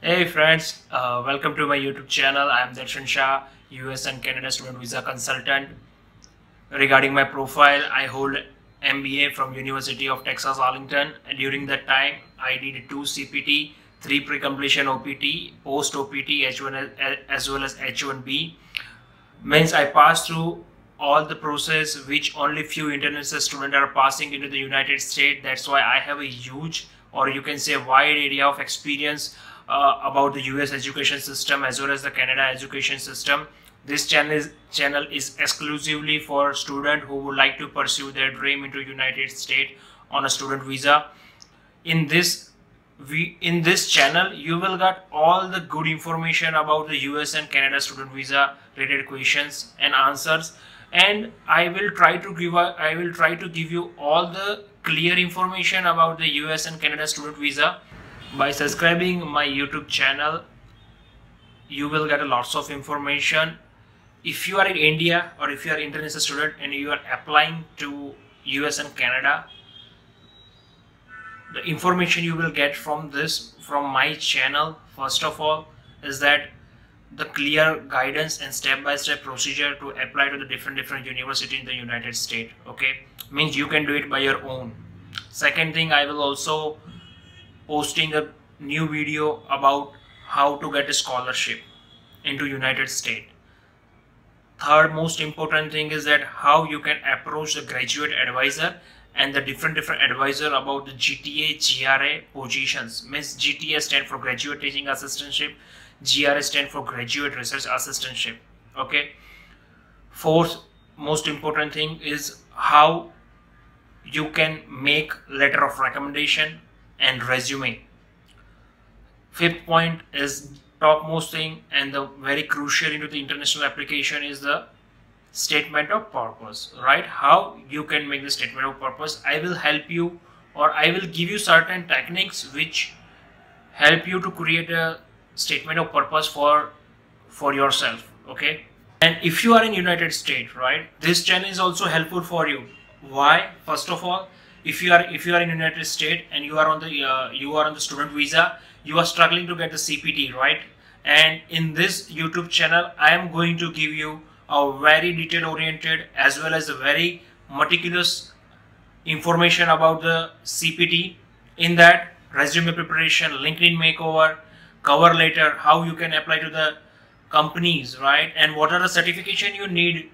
Hey friends, uh, welcome to my YouTube channel. I am Darshan Shah, US and Canada student visa consultant. Regarding my profile, I hold MBA from University of Texas Arlington and during that time I did two CPT, three pre-completion OPT, post OPT H1 as well as H1B. Means I passed through all the process which only few international students are passing into the United States. That's why I have a huge or you can say a wide area of experience uh, about the US education system as well as the Canada education system. This channel is, channel is exclusively for students who would like to pursue their dream into United States on a student visa. In this we in this channel you will get all the good information about the US and Canada student visa related questions and answers and I will try to give a, I will try to give you all the clear information about the US and Canada student visa by subscribing my youtube channel. You will get a lots of information. If you are in india or if you are international student and you are applying to us and canada the information you will get from this from my channel first of all is that the clear guidance and step-by-step -step procedure to apply to the different different university in the united states okay means you can do it by your own second thing i will also posting a new video about how to get a scholarship into United States. Third most important thing is that how you can approach the graduate advisor and the different different advisor about the GTA GRA positions. Means GTA stand for graduate teaching assistantship, GRA stand for graduate research assistantship. Okay. Fourth most important thing is how you can make letter of recommendation and resume. Fifth point is topmost thing and the very crucial into the international application is the statement of purpose, right? How you can make the statement of purpose. I will help you or I will give you certain techniques which help you to create a statement of purpose for for yourself okay and if you are in united states right this channel is also helpful for you why first of all if you are if you are in United States and you are on the uh, you are on the student visa, you are struggling to get the CPT, right? And in this YouTube channel, I am going to give you a very detail oriented as well as a very meticulous information about the CPT. In that resume preparation, LinkedIn makeover, cover later, how you can apply to the companies, right? And what are the certification you need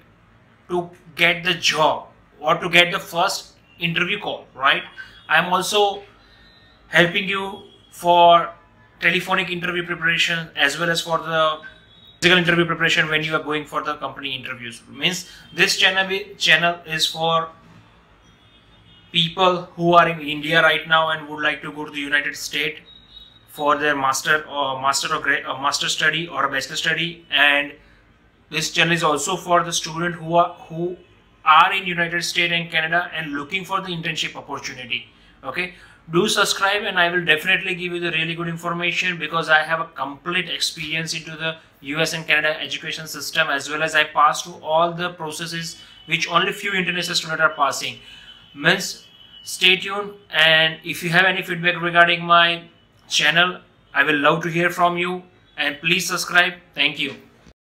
to get the job or to get the first interview call, right? I'm also helping you for telephonic interview preparation as well as for the physical interview preparation when you are going for the company interviews. Means this channel channel is for people who are in India right now and would like to go to the United States for their master or master or or uh, master study or a bachelor study and this channel is also for the student who are who are in United States and Canada and looking for the internship opportunity. Okay, do subscribe and I will definitely give you the really good information because I have a complete experience into the US and Canada education system as well as I pass through all the processes which only few international students are passing. Means stay tuned and if you have any feedback regarding my channel, I will love to hear from you and please subscribe. Thank you.